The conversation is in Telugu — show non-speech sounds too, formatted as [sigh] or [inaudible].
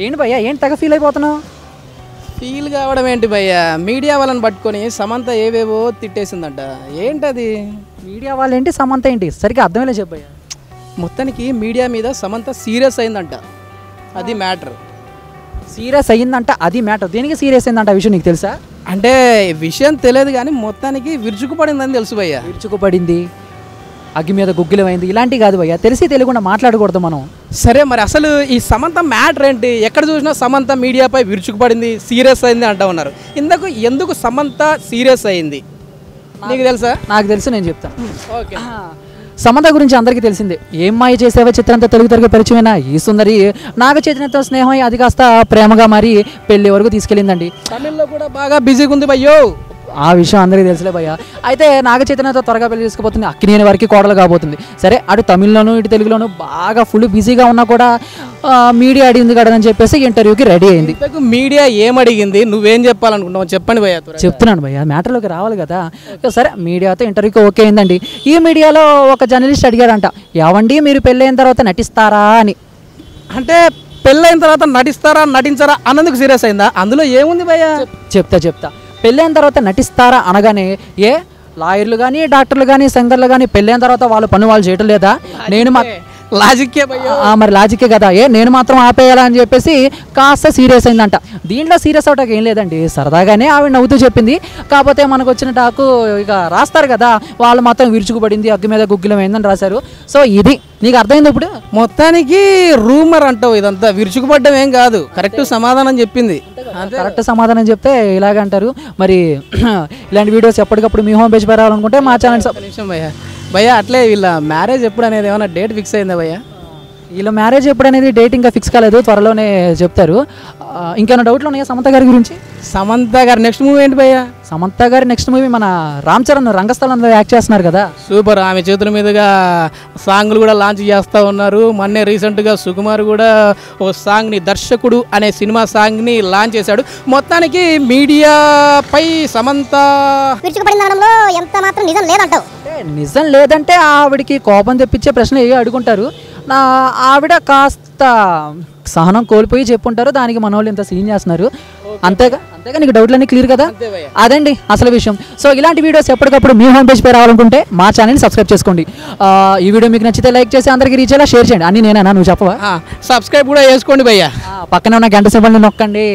ఏంటి భయ్యా? ఏంటి తెగ ఫీల్ అయిపోతున్నావు? ఫీల్ కావడం ఏంటి భయ్య? మీడియా వాళ్ళని పట్టుకొని సమంత ఏవేవో తిట్టేసిందంట. ఏంటది? మీడియా వాళ్ళు ఏంటి సమంత ఏంటి? సరిగ్గా అర్థమేలే చెప్పయ్యా మొత్తానికి మీడియా మీద సమంత సీరియస్ అయిందంట. అది మ్యాటర్ సీరియస్ అయ్యిందంట అది మ్యాటర్ దేనికి సీరియస్ అయిందంట ఆ విషయం నీకు తెలుసా? అంటే విషయం తెలియదు కానీ మొత్తానికి విరుచుకుపడిందని తెలుసు భయ్య. విరుచుకుపడింది. అగ్గి మీద గుగ్గిలమైంది. ఇలాంటివి కాదు భయ్యా. తెలిసి తెలియకుండా మాట్లాడకూడదు మనం. సరే మరి అసలు ఈ సమంత మ్యాటర్ ఏంటి? ఎక్కడ చూసినా సమంత మీడియాపై విరుచుకుపడింది సీరియస్ అయింది అంటా ఉన్నారు. ఇందుకు ఎందుకు సమంత సీరియస్ అయింది? నీకు తెలుసా? నాకు తెలుసు నేను చెప్తాను ఓకే. సమంత గురించి అందరికీ తెలిసిందే. ఏం మాయ చేసేవా చిత్రంతో తెలుగు తరగతి పరిచయమైన? ఈ సుందరి నాగ చైతన్యతో స్నేహం అది కాస్త ప్రేమగా మారి పెళ్ళి వరకు తీసుకెళ్ళిందండి. తమిళ్ళో కూడా బాగా బిజీగా ఉంది భయ్యో. ఆ విషయం అందరికీ తెలుసులే భయ్య. అయితే నాగ చైతన్యతో త్వరగా పెళ్ళి చేసుకుపోతుంది. అక్కినేని వారికి కోడలు కాబోతుంది. సరే అటు తమిళ్ళోను ఇటు తెలుగులోను బాగా ఫుల్ బిజీగా ఉన్నా కూడా మీడియా అడిగింది కదా అని చెప్పేసి ఇంటర్వ్యూకి రెడీ అయింది. మీడియా ఏమడిగింది? నువ్వేం చెప్పాలనుకుంటున్నావు చెప్పండి భయ్య. చెప్తున్నాను భయ్య మ్యాటర్లోకి రావాలి కదా. సరే మీడియాతో ఇంటర్వ్యూకి ఓకే అయిందండి. ఈ మీడియాలో ఒక జర్నలిస్ట్ అడిగాడంట ఏవండి మీరు పెళ్ళైన తర్వాత నటిస్తారా? అని. అంటే పెళ్ళైన తర్వాత నటిస్తారా నటించారా అన్నందుకు సీరియస్ అయిందా? అందులో ఏముంది భయ్య? చెప్తా చెప్తా. పెళ్ళైన తర్వాత నటిస్తారా అనగానే ఏ లాయర్లు కానీ డాక్టర్లు కానీ సంగర్లు కానీ పెళ్ళైన తర్వాత వాళ్ళ పని వాళ్ళు చేయటం లేదా? నేను మా లాజిక్కే మరి లాజికే కదా. ఏ నేను మాత్రం ఆపేయాలా అని చెప్పేసి కాస్త సీరియస్ అయిందంట. దీంట్లో సీరియస్ అవటానికి ఏం లేదండి. సరదాగానే ఆవిడ నవ్వుతూ చెప్పింది. కాకపోతే మనకు వచ్చిన టాకు ఇక రాస్తారు కదా. వాళ్ళు మాత్రం విరుచుకుపడింది అగ్గి మీద గుగ్గిలం అయిందని రాశారు. సో ఇది. నీకు అర్థమైంది ఇప్పుడు? మొత్తానికి రూమర్ అంటావు ఇదంతా. విరుచుకుపడ్డం ఏం కాదు. కరెక్ట్ సమాధానం చెప్పింది. కరెక్ట్ సమాధానం చెప్తే ఇలాగంటారు మరి [clears throat] ఇలాంటి వీడియోస్ ఎప్పటికప్పుడు మీ హోమ్ పేజ్ పై రావాలనుకుంటే మా ఛానల్ నిమిషం భయ్య. భయ్య అట్లే వీళ్ళ మ్యారేజ్ ఎప్పుడు అనేది ఏమైనా డేట్ ఫిక్స్ అయిందా భయ్య? వీళ్ళ మ్యారేజ్ ఎప్పుడు అనేది డేట్ ఇంకా ఫిక్స్ కాలేదు త్వరలోనే చెప్తారు. ఇంకేమైనా డౌట్లు ఉన్నాయా సమంత గారి గురించి? సమంత గారు నెక్స్ట్ మూవీ ఏంటి భయ్య? సమంత గారి నెక్స్ట్ మూవీ మన రామ్ చరణ్ రంగస్థలంలో యాక్ట్ చేస్తున్నారు కదా. సూపర్. ఆమె చేతుల మీదుగా సాంగ్లు కూడా లాంచ్ చేస్తూ ఉన్నారు. మొన్నే రీసెంట్గా సుకుమార్ కూడా ఓ సాంగ్ని దర్శకుడు అనే సినిమా సాంగ్ని లాంచ్ చేశాడు. మొత్తానికి మీడియాపై సమంత. ఎంత మాత్రం నిజం లేదంటావు? నిజం లేదంటే ఆవిడకి కోపం తెప్పించే ప్రశ్న ఏ అడుగుంటారు? నా ఆవిడ కాస్త సహనం కోల్పోయి చెప్పుంటారు. దానికి మన వాళ్ళు ఇంత సీన్ చేస్తున్నారు. అంతేగా? అంతేగా? నీకు డౌట్లన్నీ క్లియర్ కదా? అదండి అసలు విషయం. సో ఇలాంటి వీడియోస్ ఎప్పటికప్పుడు మీ హోమ్ పేజ్ పై రావాలనుకుంటే మా ఛానల్ని సబ్స్క్రైబ్ చేసుకోండి. ఈ వీడియో మీకు నచ్చితే లైక్ చేసి అందరికీ రీచ్ అయ్యేలా షేర్ చేయండి. అన్ని నేనా నువ్వు చెప్పవా? సబ్స్క్రైబ్ కూడా చేసుకోండి భయ్యా. పక్కనే ఉన్న గంట సింబల్ని నొక్కండి.